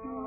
Mm-hmm.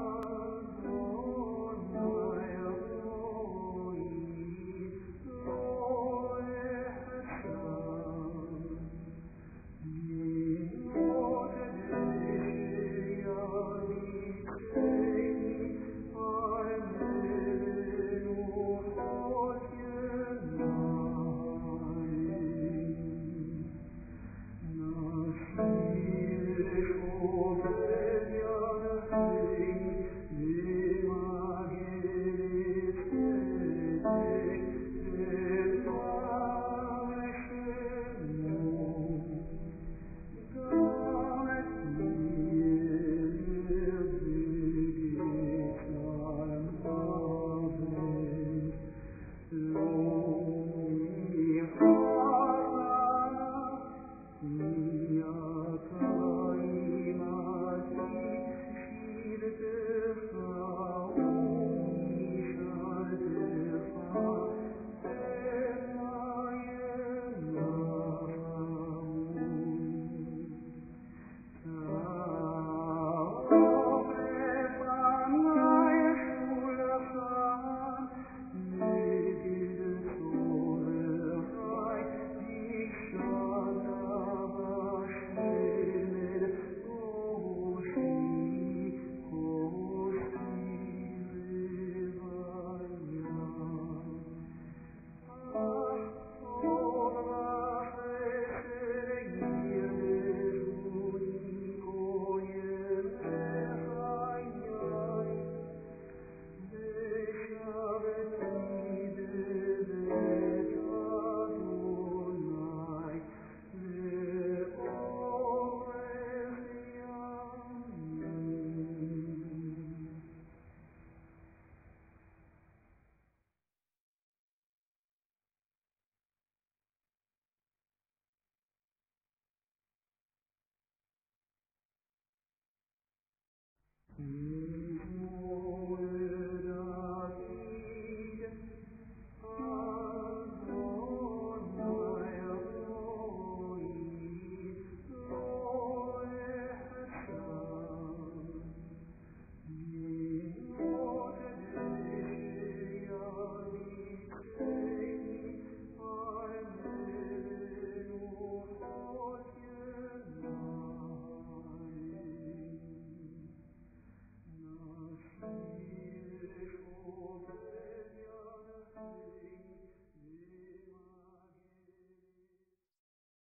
Mm.